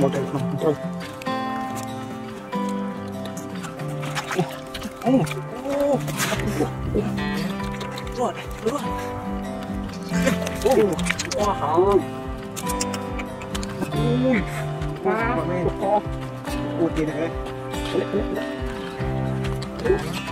么干啥？哦，哦，哦，转转，哦，花行，哦，花行，我给你，来来来。Thank you.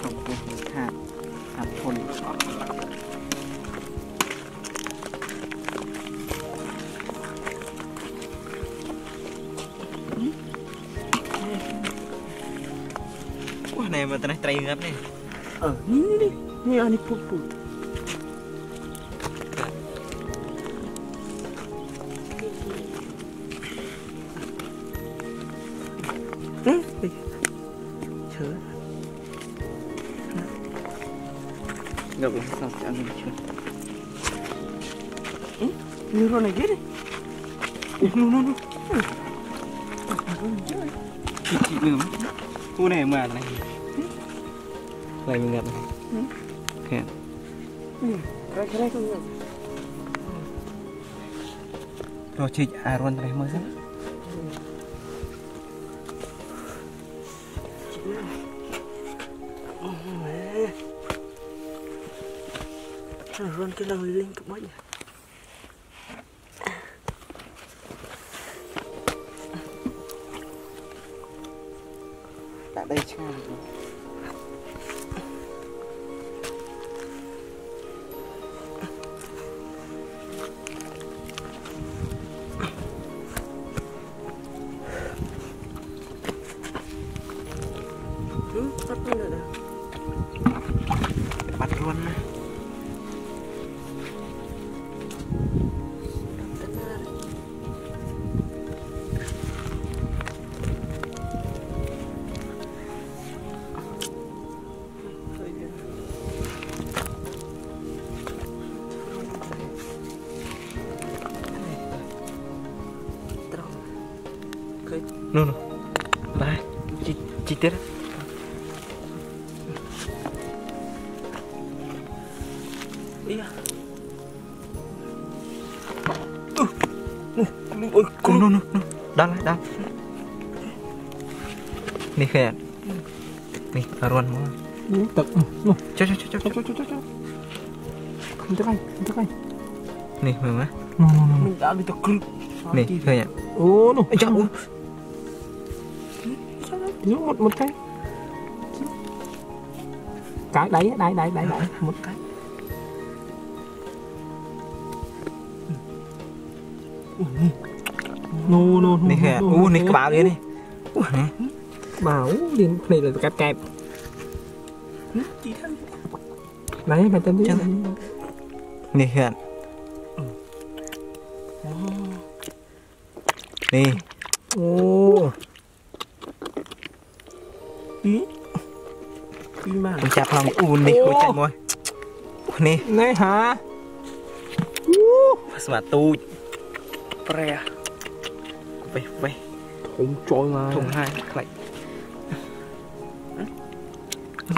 ក្នុងគេហៅថាអាធនអូណែមើលតនេះត្រីងាប់នេះអឺនេះនេះអានេះពុកពុកអឺ No, pues no, ya no me ¿Eh? ¿No lo negué? No, no, no. Chị chị nữa Khu này mà này Lại mình gặp này Kẹt Cái này không được Rồi chị à luôn này mới xem ฉันรวนกันเลยลิงกับมั้ย no no đây chi chi tiết ôi con no no no đá lại đá nè kẹt nè luôn mua Ừ, tập. Ừ, cho cho cho cho cho. Cho cho cho. Không tới đây, không tới đây. nè mừng á No no no. Mình đã đi tập cực. nè thôi nhỉ? Ồ, no. Ây cha, Chứ một một cái. Cái đấy, đấy, đấy, đấy, đấy, một cái. nô nô nô Này hả? U này cái bảo đi này. U này. Bảo đi này là cạp kẹp. Đấy, mày tên đi. Này hả? Này. Ô. ពីមកចាប់ឡងអ៊ូនេះគួរចាច់មកនេះនេះហាស្មាទូចព្រះវេះវេះធំចូលមកធំហើយខ្លាច់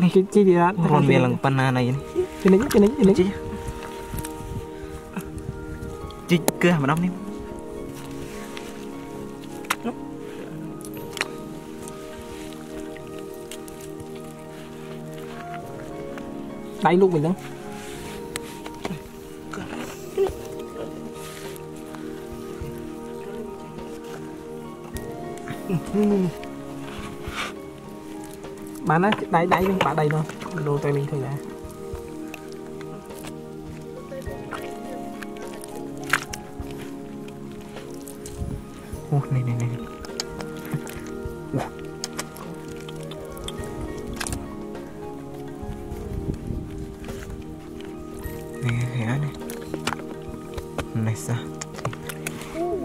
នេះជីជីរ៉ាត់រនវាឡើងប៉ុណ្ណាណៃនេះជីនេះជីនេះជីនេះជីគឺម្ដងនេះ đáy lúc mình đó. bán á đáy đáy đi bạn đây thôi đồ tay mình thôi nè ô này này này.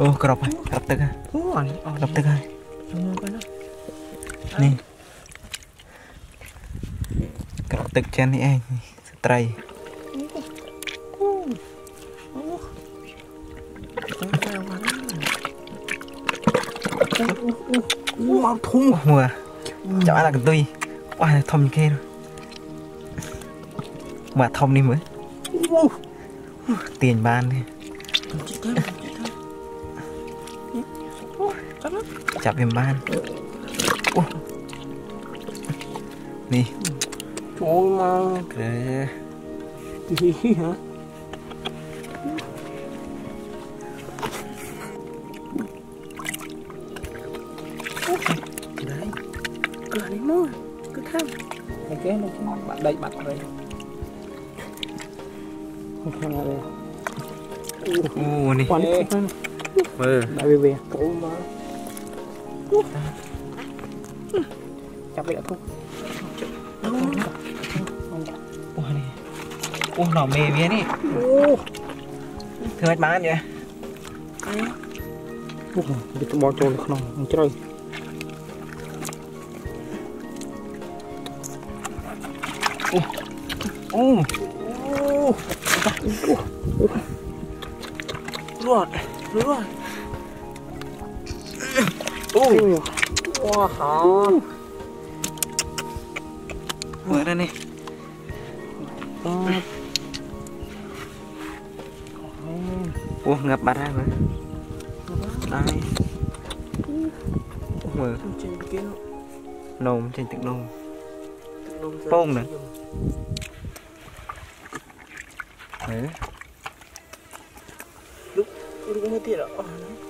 nih, này thế này. Quay nè. wow Ui, một quả luôn này. uh hả Nì. hôm nay hả Ô, crop này, crop tức à. uh anh Crop tức à. Ano ka na? Nì. Crop tức chân này anh. Stray. Wow, thùng Mùa. Chọn là cái tùy. Wow, thom như kia rồi. Mà thom đi mới. Wow. Tiền ban đi. Chạp em ban. Ủa. Nì. Trời ơi mà Kìa. Gì hả? Đấy. Cửa này mua Cứ tham Cái kế này Bạn đây bạn đây Không ចាប់លេខអត់ធូអូនេះអូណោមេវានេះអូធ្វើឲ្យបានយេពុកវាត្បោចូលក្នុងជ្រៅអូអូអូរត់រត់ Wow hả Mở ra. Ờ Ủa ngập bát ra rồi. Đây. Mở nôm trên từng nôm. Bông nè. Đấy. Udah kau mati tak?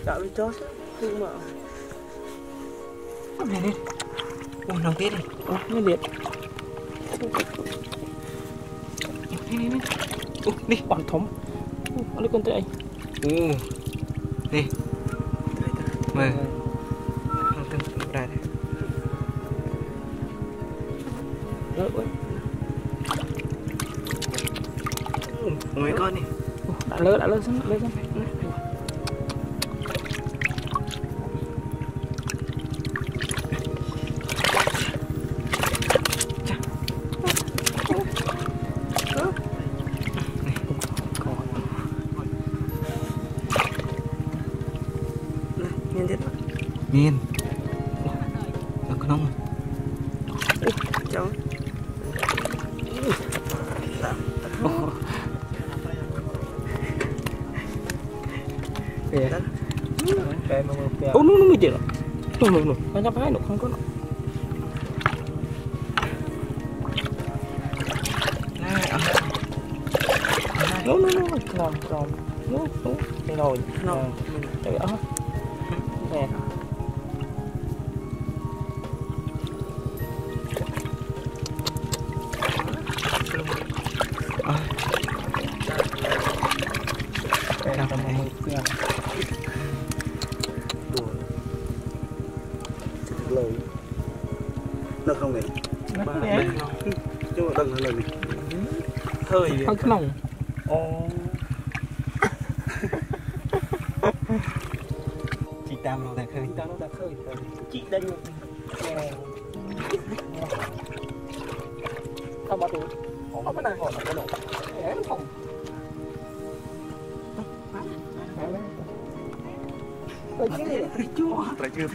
Oh, tak boleh jos. Cuma. Này nè. Ủa nó tiết này. Oh, ni lihat. Nè nè nè. Ủa đi. Bản thống. Ada con trai. Ồ. Đi. Mở. Không từng ra đây. Rồi ơi. Mấy con này. Đã lơ, đã lơ xuống, lơ xuống. Nhìn Nhìn. Ở con nông. Cháu. Iya. Cái mà mở Oh, no, no, no, no, no, no, banyak banget, no, kan, no, no, no, no, no, no, no, cái nồi, no, cái đó, nè, lời nó không này nè, chứ mà đừng là lời này Hơi. không cái nòng, Ồ. Chị Tam đâu tại khơi. ta nó đã khơi, chị đây, nè, sao mà tụi, ở bên này, ở bên này, nè, nó không, này, Chúa. Tại chưa.